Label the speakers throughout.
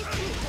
Speaker 1: Come!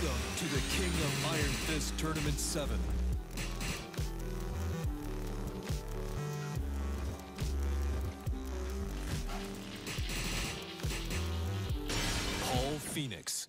Speaker 1: Welcome to the King of Iron Fist Tournament 7. Paul Phoenix.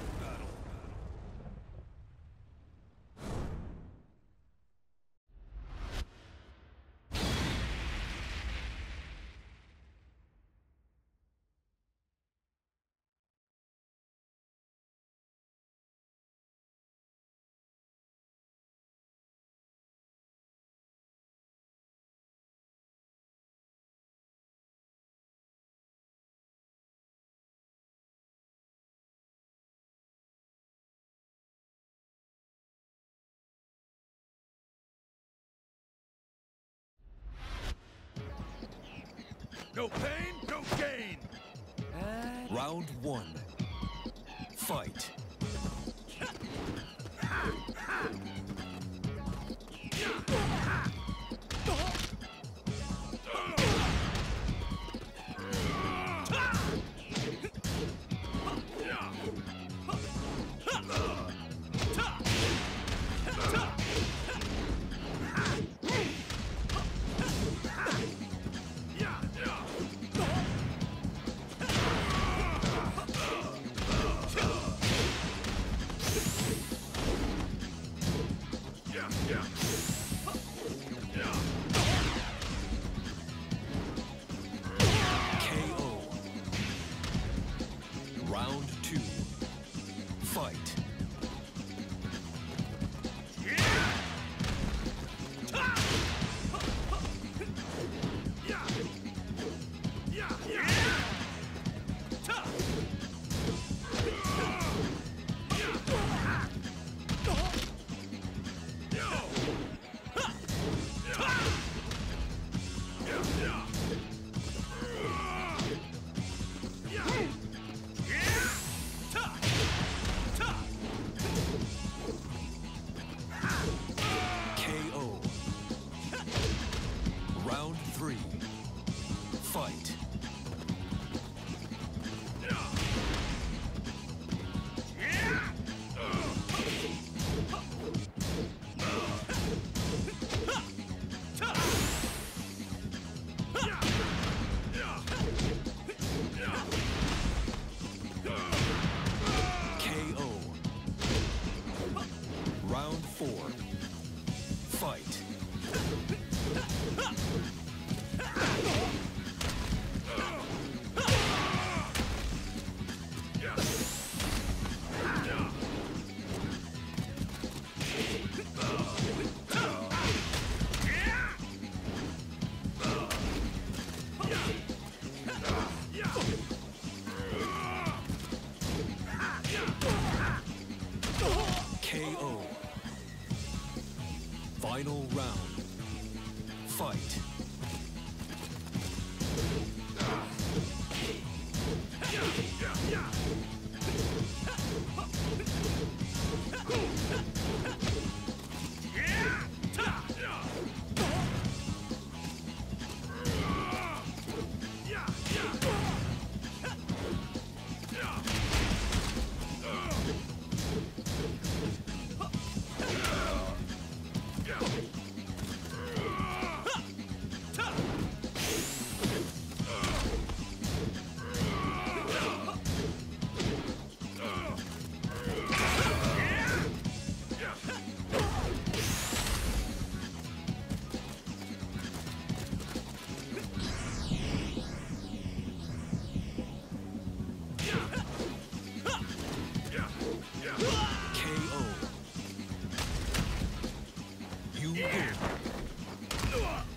Speaker 2: No pain, no gain.
Speaker 1: Round one. Fight. final round. Fight. Yeah.